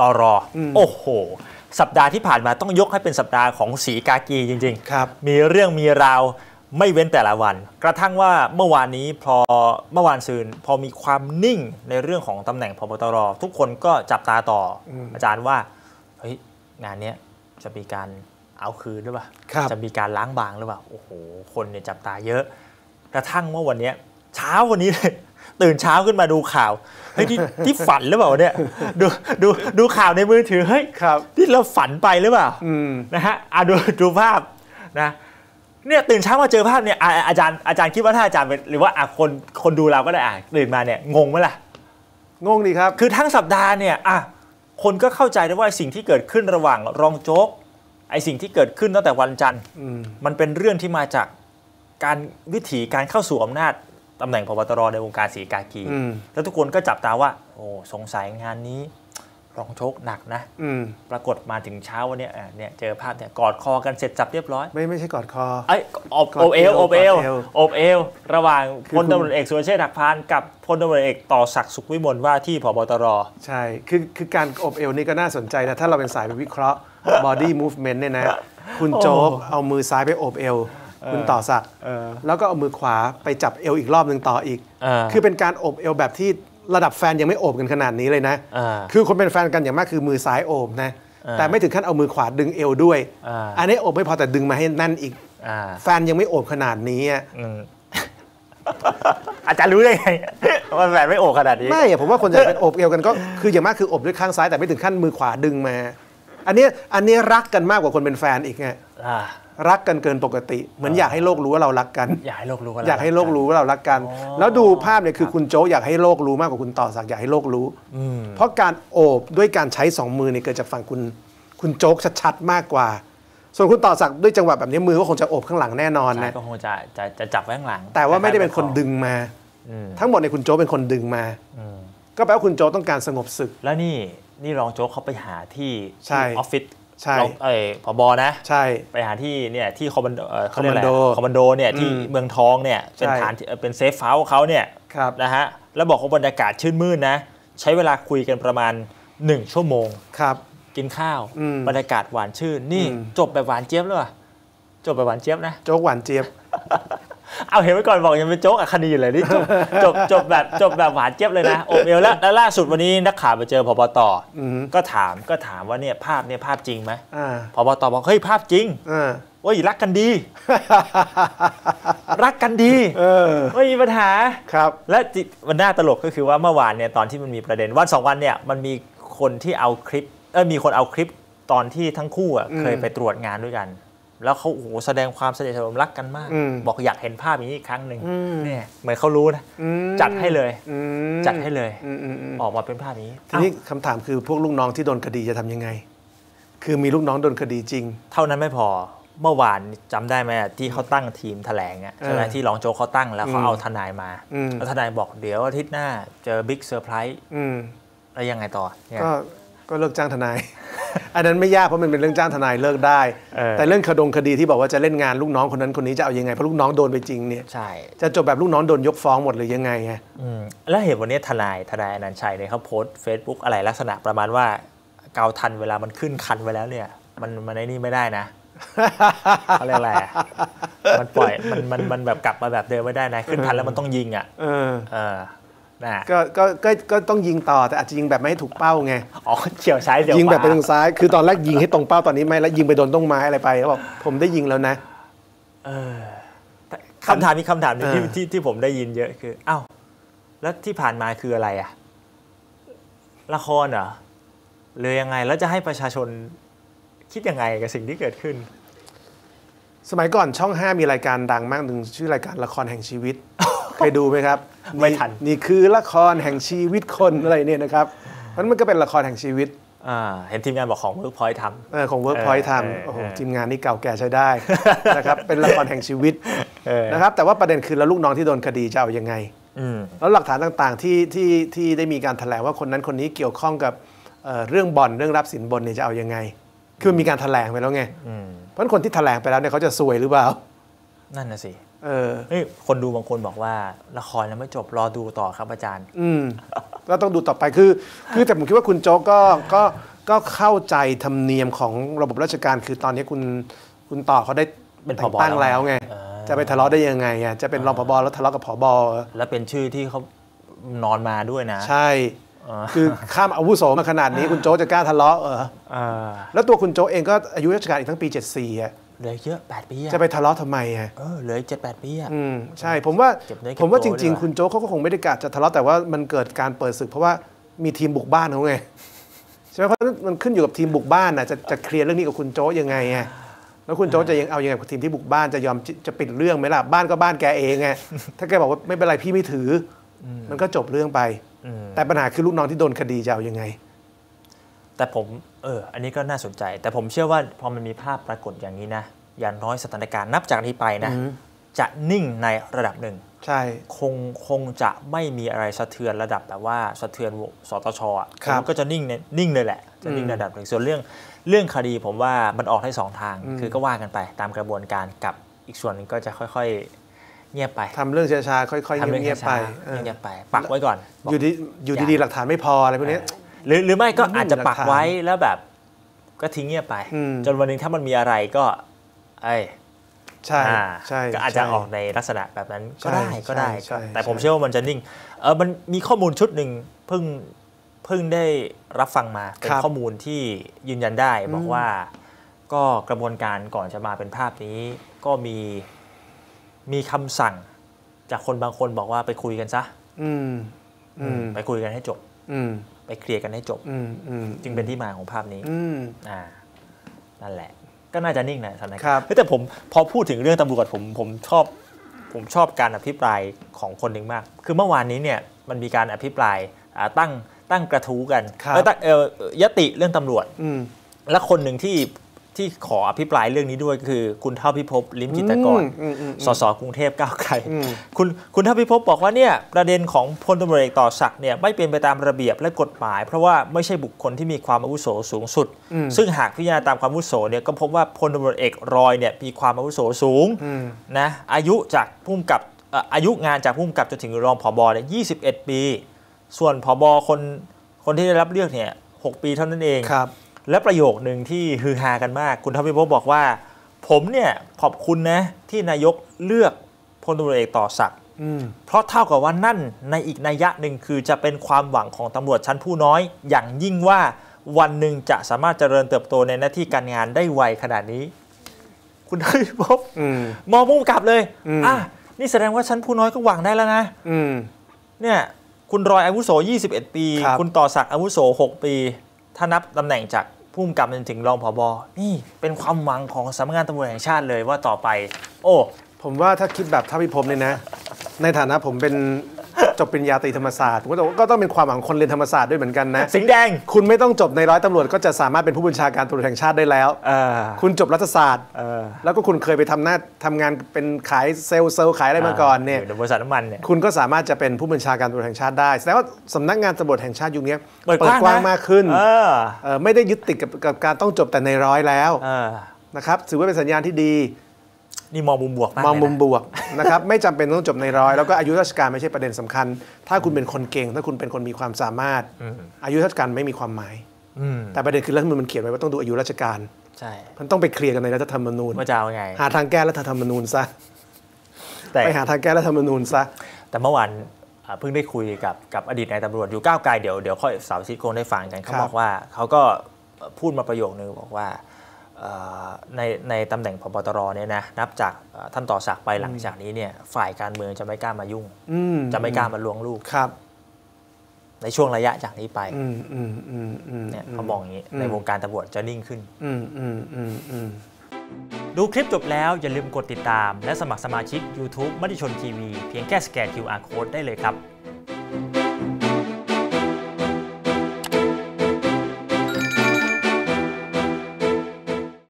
ตรโอ้โห สัปดาห์ที่ผ่านมาต้องยกให้เป็นสัปดาห์ของสีกากีจริงครับๆมีเรื่องมีราวไม่เว้นแต่ละวัน กระทั่งว่าเมื่อวานนี้พอเมื่อวานซืนพอมีความนิ่งในเรื่องของตำแหน่งพบตร ทุกคนก็จับตาต่ออมอาจารย์ว่าเฮ้ยงานเนี้ยจะมีการเอาคืนหรือเปล่าครับจะมีการล้างบางหรือเปล่าโอ้โห คนเนี่ยจับตาเยอะ กระทั่งเมื่อวันเนี้ยเช้าวันนี้เลย ตื่นเช้าขึ้นมาดูข่าวเฮ้ยที่ที่ฝันหรือเปล่าเนี่ยดูดูดูข่าวในมือถือเฮ้ยครับที่เราฝันไปหรือเปล่าอืมนะฮะอะดูดูภาพนะเนี่ยตื่นเช้ามาเจอภาพเนี่ยอะอาจารย์อาจารย์คิดว่าถ้าอาจารย์เป็นหรือว่าอะคนคนดูเราก็ได้อะตื่นมาเนี่ยงงไหมล่ะงงดีครับ คือทั้งสัปดาห์เนี่ยอะคนก็เข้าใจได้ว่าสิ่งที่เกิดขึ้นระหว่างรองโจ๊กไอสิ่งที่เกิดขึ้นตั้งแต่วันจันทร์อืมมันเป็นเรื่องที่มาจากการวิถีการเข้าสู่อำนาจ ตำแหน่งพบตรในวงการสีกากีอืมแล้วทุกคนก็จับตาว่า โอ้สงสัยงานนี้รองโจ๊กหนักนะอืมปรากฏมาถึงเช้าวันเนี้ยอะเนี่ยเจอภาพเนี่ยกอดคอกันเสร็จจับเรียบร้อย ไม่ไม่ใช่กอดคอไอ้ยอบกอดโอบเอลเอวโอบเอลกอดเอวโอบเอลระหว่างคือพลคุณตำรวจเอกสุรเชษฐ์หักพานกับพลตำรวจเอกต่อศักดิ์สุขวิมลว่าที่พบตร ใช่คือคือการอบเอวนี่ก็น่าสนใจนะ ถ้าเราเป็นสายไปวิเคราะห์ body movement เนี่ยนะ คุณโจ๊กเอามือซ้ายไปอบเอว คุณต่อสักดิ์แล้วก็เอามือขวาไปจับเอวอีกรอบหนึ่งต่ออีกเออคือเป็นการอบเอวแบบที่ระดับแฟนยังไม่โอบกันขนาดนี้เลยนะอ่าคือคนเป็นแฟนกันอย่างมากคือมือซ้ายโอบนะอ่าแต่ไม่ถึงขั้นเอามือขวาดึงเอวด้วยอ่าอันนี้โอบไม่พอแต่ดึงมาให้แน่นอีกอ่าแฟนยังไม่โอบขนาดนี้อะอืมอาจารย์รู้ได้ไงว่าแฟนไม่โอบขนาดนี้ ไม่อะผมว่าคนจะเป็นโอบเอวกันก็คืออย่างมากคือโอบด้วยข้างซ้ายแต่ไม่ถึงขั้นมือขวาดึงมา อันเนี้ยอันเนี้ยรักกันมากกว่าคนเป็นแฟนอีกไงอ่ารักกันเกินปกติเหมือนอยากให้โลกรู้ว่าเรารักกัน อยากให้โลกรู้ว่าอยากให้โลกรู้ว่าเรารักกันอ๋อแล้วดูภาพเนี่ยคือคุณโจ๊กอยากให้โลกรู้มากกว่าคุณต่อสักดิ์อยากให้โลกรู้อืมเพราะการโอบด้วยการใช้สองมือเนี่ยเกิดจากฝั่งคุณคุณโจ๊กชัดๆมากกว่า ส่วนคุณต่อสักดิ์ด้วยจังหวะแบบนี้มือก็คงจะโอบข้างหลังแน่นอนใช่นะก็คงจะจะจะจับไว้ข้างหลัง แต่ว่าไม่ได้เป็นคนดึงมาอืมทั้งหมดในยคุณโจ๊กเป็นคนดึงมาอืมก็แปลว่าคุณโจ๊กต้องการสงบศึกแล้วนี่ นี่รองโจ๊กเขาไปหาที่ใช่ที่ออฟฟิศใช่รองเอ้ยผบนะใช่ไปหาที่เนี่ยที่คอมมานโดเอ่อเขาเรียกอะไรคอมมานโดคอมมานโดเนี่ยที่อืมเมืองทองเนี่ยเป็นใช่ฐานที่เอ่อเป็น safe house เขาเนี่ยครับนะฮะแล้วบอกว่าบรรยากาศชื่นมื่นนะ ใช้เวลาคุยกันประมาณ 1 ชั่วโมงครับ กินข้าวอืมบรรยากาศหวานชื่น นี่อืมจบแบบหวานเจี๊ยบเลยว่ะจบแบบหวานเจี๊ยบนะโจ๊กหวานเจี๊ยบ เอาเห็นไว้ก่อนบอกยังเป็นโจ๊กอะคดีเลยนี่จบจบจบแบบจบแบบหวานเจี๊ยบเลยนะโอบเอวแล้วแล้วล่าสุดวันนี้นักข่าวไปเจอพบตอืมก็ถามก็ถามว่าเนี่ยภาพเนี่ยภาพจริงไหมอ่าพบตบอกเฮ้ยภาพจริงอ่าโอ้ยรักกันดี รักกันดีเออไม่มีปัญหาครับ และจิมันน่าตลกก็คือว่าเมื่อวานเนี่ยตอนที่มันมีประเด็นวันสองวันเนี่ยมันมีคนที่เอาคลิปเออมีคนเอาคลิปตอนที่ทั้งคู่อะอืมเคยไปตรวจงานด้วยกัน แล้วเขาโอ้โหแสดงความสนิทสนมรักกันมากอืมบอกอยากเห็นภาพอย่างนี้อีกครั้งหนึ่งอืมเนี่ยเหมือนเขารู้นะอืมจัดให้เลยอืมจัดให้เลยอืมอืมอืมออกมาเป็นภาพนี้ ทีนี้คำถามคือพวกลูกน้องที่โดนคดีจะทำยังไง คือมีลูกน้องโดนคดีจริง เท่านั้นไม่พอเมื่อวานจำได้ไหมอะที่เขาตั้งทีมแถลงอะใช่ไหมเออที่รองโจกเขาตั้งแล้วเขาอืมเอาทนายมาอืมแล้วทนายบอกเดี๋ยวอาทิตย์หน้าเจอ big surprise อืมแล้วยังไงต่อเนี่ยก็ก็เลิกจ้างทนาย อันนั้นไม่ยากเพราะมันเป็นเรื่องจ้างทนายเลิกได้เออแต่เรื่องคดงคดีที่บอกว่าจะเล่นงานลูกน้องคนนั้นคนนี้จะเอายังไงเพราะลูกน้องโดนไปจริงเนี่ยใช่จะจบแบบลูกน้องโดนยกฟ้องหมดหรือยังไงไงอืมแล้วเห็นวันนี้ทนายทนายอนันต์ชัยเนี่ยเขาโพสต์เฟซบุ๊กอะไรลักษณะประมาณว่าเกาทัณฑ์เวลามันขึ้นคันไว้แล้วเนี่ย มันมันไอ้นี่ไม่ได้นะเขาเรียกอะไรอะมันปล่อยมันมันมันแบบกลับมาแบบเดิมไม่ได้นะ ขึ้นคันแล้วมันต้องยิงอะเออเออนะ ก็ก็ก็ก็ต้องยิงต่อแต่อาจจะยิงแบบไม่ให้ถูกเป้าไงอ๋อเฉียวซ้ายเฉียวยิงแบบไปขวาทางซ้าย คือตอนแรกยิงให้ตรงเป้าตอนนี้ไม่แล้วยิงไปโดนต้นไม้อะไรไปแล้วบอกผมได้ยิงแล้วนะเออแต่คำถามมีคำถามหนึงที่เออที่ที่ผมได้ยินเยอะคืออ้าวแล้วที่ผ่านมาคืออะไรอะ ละครเหรอหรือยังไงแล้วจะให้ประชาชนคิดยังไงกับสิ่งที่เกิดขึ้น สมัยก่อนช่อง 5 มีรายการดังมากหนึ่งชื่อรายการละครแห่งชีวิต เคยดูไหมครับไม่ทันนี่คือละครแห่งชีวิตคนอะไรเนี่ยนะครับมันมันก็เป็นละครแห่งชีวิตอ่าเห็นทีมงานบอกของเวิร์กพอยท์ทำเออของ Workpoint เออทำโอ้โหเออทีมงานนี่เก่าแก่ใช้ได้นะครับเป็นละครแห่งชีวิตเออนะครับแต่ว่าประเด็นคือแล้วลูกน้องที่โดนคดีจะเอายังไงอืมแล้วหลักฐานต่างๆที่ที่ที่ได้มีการแถลงว่าคนนั้นคนนี้เกี่ยวข้องกับเอ่อเรื่องบ่อนเรื่องรับสินบนเนี่ยจะเอายังไง คือมีการแถลงไปแล้วไงอืมเพราะฉะนั้นคนที่แถลงไปแล้วเนี่ยเขาจะซวยหรือเปล่านั่นน่ะสิ เออเฮ้ยคนดูบางคนบอกว่าละครยังไม่จบรอดูต่อครับอาจารย์ อืมก็ต้องดูต่อไปคือ คือแต่ผมคิดว่าคุณโจ๊กก็ก็ก็เข้าใจธรรมเนียมของระบบราชการ คือตอนนี้คุณคุณต่อเขาได้เป็นแต่งผบตั้งแล้วไงเออจะไปทะเลาะได้ยังไงอะจะเป็นรองผบแล้วทะเลาะกับผบและเป็นชื่อที่เขานอนมาด้วยนะ ใช่เออคือข้ามอาวุโสมาขนาดนี้คุณโจ๊กจะกล้าทะเลาะเออเออแล้วตัวคุณโจ๊กเองก็อายุราชการอีกทั้งปี 74อะ เหลือเยอะแปดปีอะจะไปทะเลาะทำไมอะเออเหลือเจ็ดแปดปีอะอืมใช่ผมว่าเก็บเนื้อเก็บผมว่าตัวจไว้ริงดีกว่าๆคุณโจ๊กเขาก็คงไม่ได้กะจะทะเลาะแต่ว่ามันเกิดการเปิดศึกเพราะว่ามีทีมบุกบ้านเขาไงใช่ไหมเพราะมันขึ้นอยู่กับทีมบุกบ้านนะจะจะเคลียร์เรื่องนี้กับคุณโจ๊กยังไงไงแล้วคุณโจ๊กจะยังเอายังไงกับทีมที่บุกบ้านจะยอมจะจะปิดเรื่องไหมล่ะบ้านก็บ้านแกเองไงถ้าแกบอกว่าไม่เป็นไรพี่ไม่ถืออมันก็จบเรื่องไปอืมแต่ปัญหาคือลูกน้องที่โดนคดีจะเอายังไง แต่ผมเอออันนี้ก็น่าสนใจ แต่ผมเชื่อว่าพอมันมีภาพปรากฏอย่างนี้นะ อย่างน้อยสถานการณ์นับจากนี้ไปนะ จะนิ่งในระดับหนึ่ง ใช่คงคงจะไม่มีอะไรสะเทือนระดับแบบว่าสะเทือนสตชอะครับผมก็จะนิ่งในนิ่งเลยแหละ จะนิ่งในระดับหนึ่งส่วนเรื่องเรื่องคดีผมว่ามันออกได้สองทาง คือก็ว่ากันไปตามกระบวนการกับอีกส่วนหนึงก็จะค่อยๆเงียบไปทำเรื่องช้าๆค่อยทำเรื่องๆเงียบๆไปช้าเออๆเงียบๆไป ปักไว้ก่อนบอกอยู่ดีอยู่ดีๆหลักฐานไม่พออะไรพวกนี้ หรือหรือไม่ก็มันไม่อาจจะมีหลักปักฐานไว้แล้วแบบก็ทิ้งเงียบไปอืมจนวันหนึงถ้ามันมีอะไรก็เอ้ยใช่อ่าใช่ก็อาจจะใช่ออกในลักษณะแบบนั้นก็ใช่ได้ก็ได้ใช่ก็แต่ใช่ผมเชื่อว่ามันจะนิ่งเออมันมีข้อมูลชุดหนึ่งเพิ่งเพิ่งได้รับฟังมาเป็นข้อมูลที่ยืนยันได้บอกว่าก็กระบวนการก่อนจะมาเป็นภาพนี้ ก็มีมีคำสั่ง จากคนบางคนบอกว่าไปคุยกันซะอืมอืมไปคุยกันให้จบอืม ไปเคลียร์กันให้จบอืมอืมจึงเป็นที่มาของภาพนี้อืมอ่านั่นแหละ ก็น่าจะนิ่งนะสถานครัการบณ์เฮ้ยแต่ผมพอพูดถึงเรื่องตำรวจผมผมชอบผมชอบการอภิปรายของคนหนึ่งมาก คือเมื่อวานนี้เนี่ยมันมีการอภิปรายอ่าตั้งตั้งกระทู้กันครับเอ้ยตั้งเอ่อยติเรื่องตำรวจอืมและคนหนึ่งที่ ที่ขออภิปรายเรื่องนี้ด้วยก็คือ คุณเท่าพิภพลิมจิตรกรอืมอืมอืมสสกรุงเทพก้าวไกลอืมคุณคุณเท่าพิภพบอกว่าเนี่ยประเด็นของพลตำรวจเอกต่อศักดิ์เนี่ยไม่เป็นไปตามระเบียบและกฎหมาย เพราะว่าไม่ใช่บุคคลที่มีความอาวุโสสูงสุดอืมซึ่งหากพิจารณาตามความอาวุโสเนี่ยก็พบว่าพลตำรวจเอกรอยเนี่ยมีความอาวุโสสูงอืมนะอายุจากผู้กำกับเอ่ออายุงานจากผู้กำกับจนถึงรองผบเนี่ย21ปี ส่วนผบคนคนที่ได้รับเลือกเนี่ย6ปีเท่านั้นเองครับ และประโยคหนึ่งที่ฮือฮากันมาก คุณทวิภพบอกว่า ผมเนี่ยขอบคุณนะ ที่นายกเลือกพลตำรวจเอกต่อศักดิ์อืมเพราะเท่ากับว่านั่นในอีกนัยยะหนึ่งคือจะเป็นความหวังของตำรวจชั้นผู้น้อย อย่างยิ่งว่าวันหนึ่งจะสามารถเจริญเติบโตในหน้าที่การงานได้ไวขนาดนี้ คุณทวิภพอืมมองมุ่งกลับเลยอืมอะนี่แสดงว่าชั้นผู้น้อยก็หวังได้แล้วนะอืมเนี่ยคุณรอยอาวุโส 21 ปีครับคุณต่อศักดิ์อาวุโส 6 ปี ถ้านับตำแหน่งจาก ผู้กำกับจนถึงรองผบนี่เป็นความหวังของสำนักงานตำรวจแห่งชาติเลยว่าต่อไป โอ้ ผมว่าถ้าคิดแบบท่าพิภพเนี่ยนะ ในฐานะผมเป็น จบปริญญาตรีธรรมศาสตร์ผมก็ต้องก็ต้องเป็นความหวังคนเรียนธรรมศาสตร์ด้วยเหมือนกันนะ สิงห์แดง คุณไม่ต้องจบในร้อยตำรวจก็จะสามารถเป็นผู้บัญชาการตำรวจแห่งชาติได้แล้ว เออคุณจบรัฐศาสตร์ เออแล้วก็คุณเคยไปทำหน้าทำงานเป็นขายเซลล์เซลล์ขายอะไรมาก่อนเนี่ยยู่ในบริษัทน้ำมันเนี่ย คุณก็สามารถจะเป็นผู้บัญชาการตำรวจแห่งชาติได้แสดงว่าสำนักงานตำรวจแห่งชาติยุคนี้เปิดกว้างกว้างนะ มากขึ้นเออเอ่อไม่ได้ยึดติดกับกับการต้องจบแต่ในร้อยแล้วเออ นะครับถือว่าเป็นสัญญาณที่ดี นี่มองมุมบวกมากมองเลยนะมุมบวกนะครับไม่จำเป็นต้องจบในร้อยแล้วก็อายุราชการไม่ใช่ประเด็นสำคัญ ถ้าคุณเป็นคนเก่ง ถ้าคุณเป็นคนมีความสามารถ อายุราชการไม่มีความหมายอืมแต่ประเด็นคือรัฐธรรมนูญมันเขียนไว้ว่าต้องดูอายุราชการใช่มันต้องไปเคลียร์กันในรัฐธรรมนูญว่าจะเอาไง หาทางแก้รัฐธรรมนูญซะแต่ไปหาทางแก้รัฐธรรมนูญซะแต่เมื่อวานอ่าเพิ่งได้คุยกับกับอดีตนายตำรวจอยู่ก้าวไกลเดี๋ยวเดี๋ยวค่อยเสาวชิดคงได้ฟังกันเขาครับบอกว่าเขาก็พูดมาประโยคนึงบอกว่าเอ่อ ในในตำแหน่งพบตรเนี่ยนะนับจากเอ่อท่านต่อศักดิ์ไปหลังจากนี้เนี่ยฝ่ายการเมืองจะไม่กล้ามายุ่งอืมจะไม่กล้ามาล้วงลูกครับ ในช่วงระยะจากนี้ไปอืมอืมอืมอืมเนี่ยเขามองอย่างนี้ในวงการตำรวจจะนิ่งขึ้นอืมอืมอืมอืมดูคลิปจบแล้วอย่าลืมกดติดตาม และสมัครสมาชิก YouTube มติชนทีวีเพียงแค่สแกน QR Code ได้เลยครับ